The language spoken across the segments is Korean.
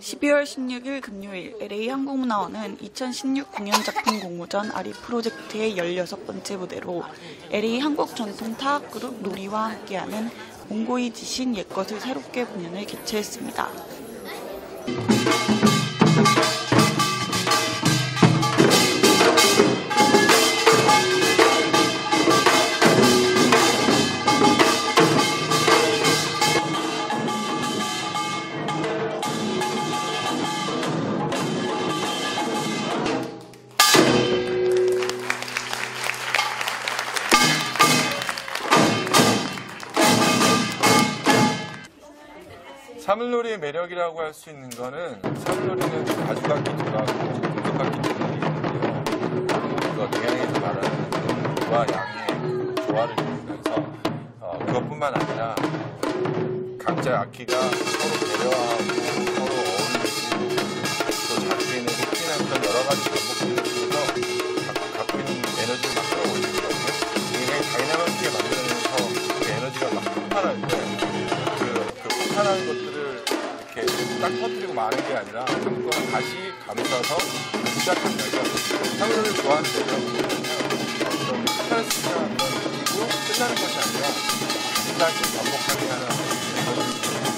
12월 16일 금요일 LA 한국문화원은 2016 공연 작품 공모전 아리 프로젝트의 16번째 무대로 LA 한국 전통 타악 그룹 놀이와 함께하는 몽고이 지신 옛것을 새롭게 공연을 개최했습니다. 사물놀이의 매력이라고 할 수 있는 거는 사물놀이는 가죽악기 들어가고 금속악기 들어가는데요. 그 동양에서 말하는 음과 양의 조화를 이루면서 어, 그것뿐만 아니라 각자 악기가 서로 배려하고 서로 어울리고 또 자기의 루틴한 그런 여러 가지 반복들을 통해서 각- 갖고 있는 에너지를 막 끌어올리거든요. 굉장히 다이나믹하게 만들어내면서 그 에너지가 막 폭발할 때 그, 그 폭발하는 것들을 딱 터뜨리고 마는 게 아니라 한꺼번에 다시 감싸서 시작한다. 사물을 좋아하는 어떤 스트레스나 그런 느끼고 끝나는 것이 아니라 다시 반복하게 하는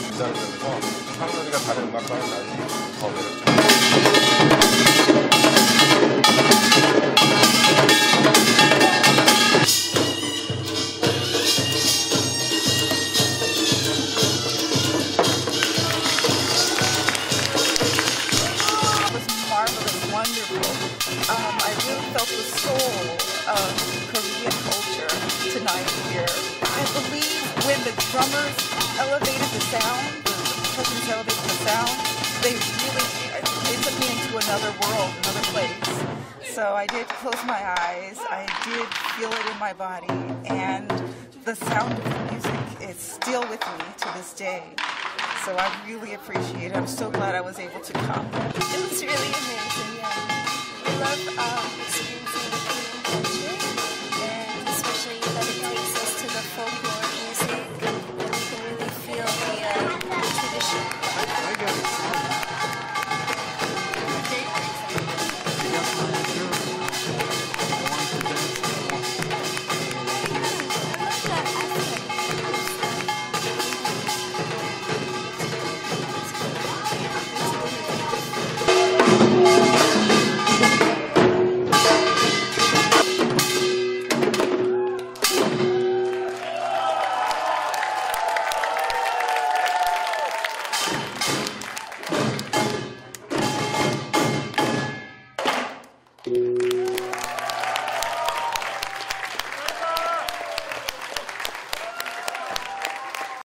인자를 점에서 사물놀이가 다른 음악과는 달리 더 매력적이다. Um, I really felt the soul of Korean culture tonight here. I believe when the drummers elevated the sound, the, percussions elevated the sound, they really it took me into another world, another place. So I did close my eyes. I did feel it in my body, and the sound of the music is still with me to this day. So I really appreciate it. I'm so glad I was able to come. It was really amazing, yeah of us.